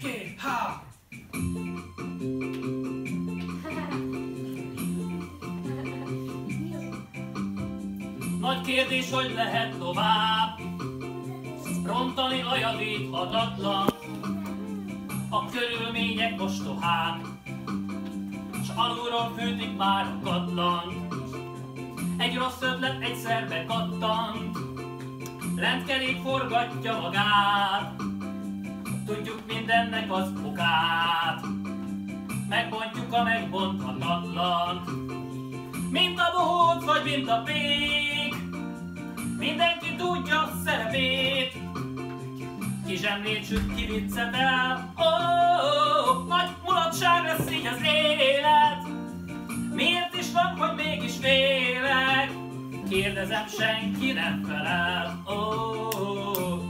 G-H Nagy kérdés, hogy lehet tovább. Rontani a javíthatatlan A körülmények ostohák S alulról fűtik már a katlan. Egy rossz ötlet egyszerbe kattant Lentkerék forgatja magát mindennek az okát. Megbontjuk a megbonthatatlant Mint a bohóc vagy mint a pék Mindenki tudja szerepét. Kis említsük ki viccet el Ó, oh, oh, nagy mulatság lesz így az élet. Miért is van, hogy mégis félek? Kérdezem, senki nem felel oh, oh. Nagy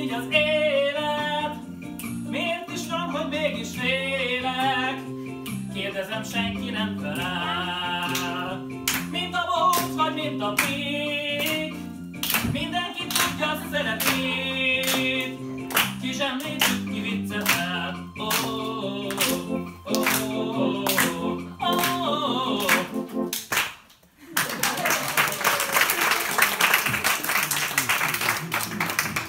így az élet. Miért is van, hogy mégis félek? Kérdezem, senki nem felel Mint a bohóc vagy mint a pék Mindenki tudja a szerepét Kis említjük